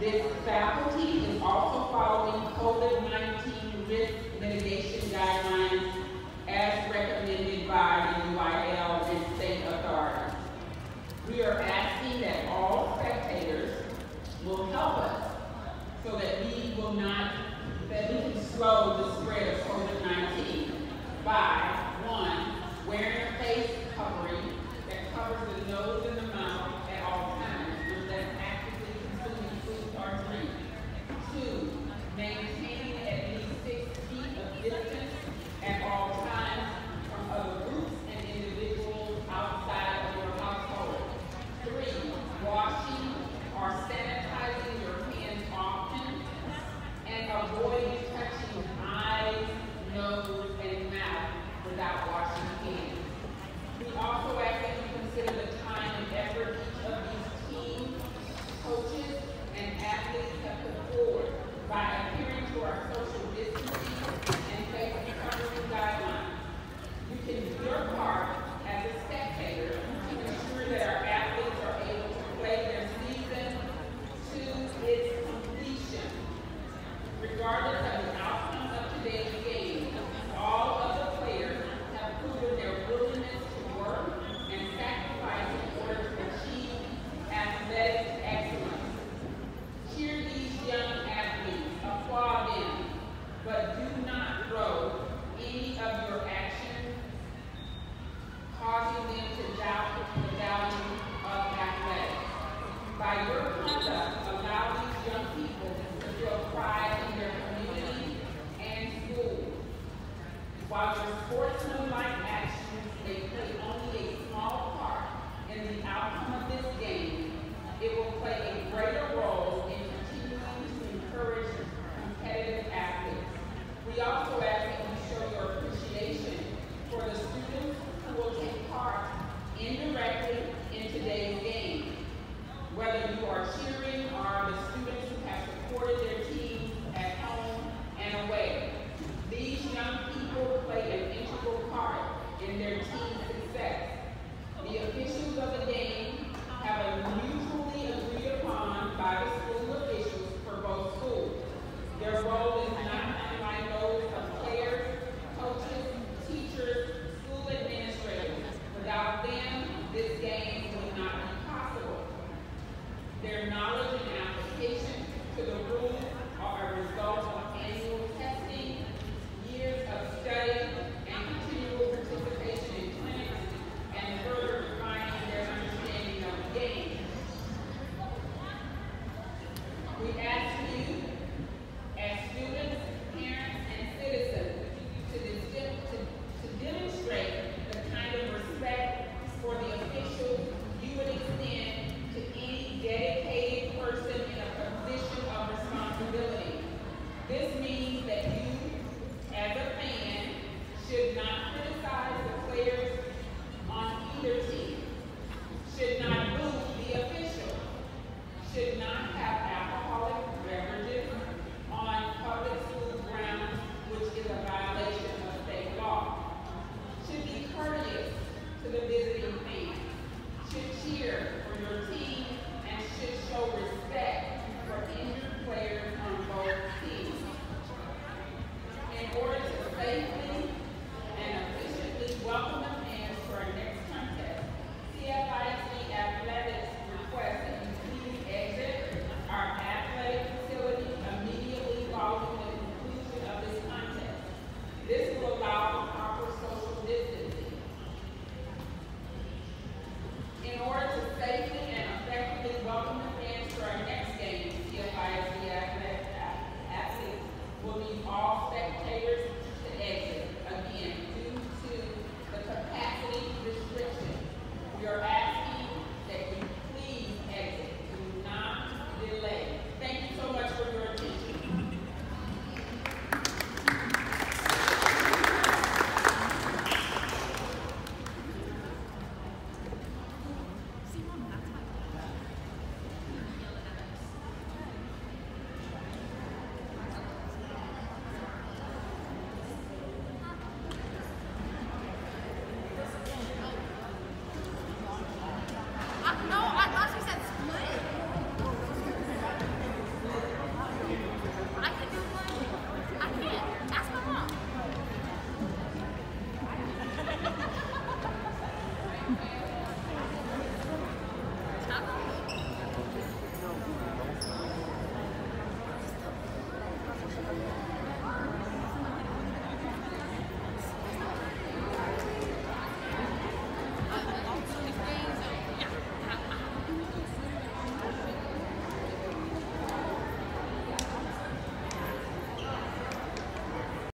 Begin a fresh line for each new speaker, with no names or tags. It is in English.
This faculty is also following COVID-19 risk mitigation guidelines as recommended by the UIL and state authorities. We are asking that all spectators will help us so that we will not, that we can slow the spread of COVID-19 by, one, wearing a face covering that covers the nose and the